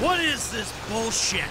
What is this bullshit?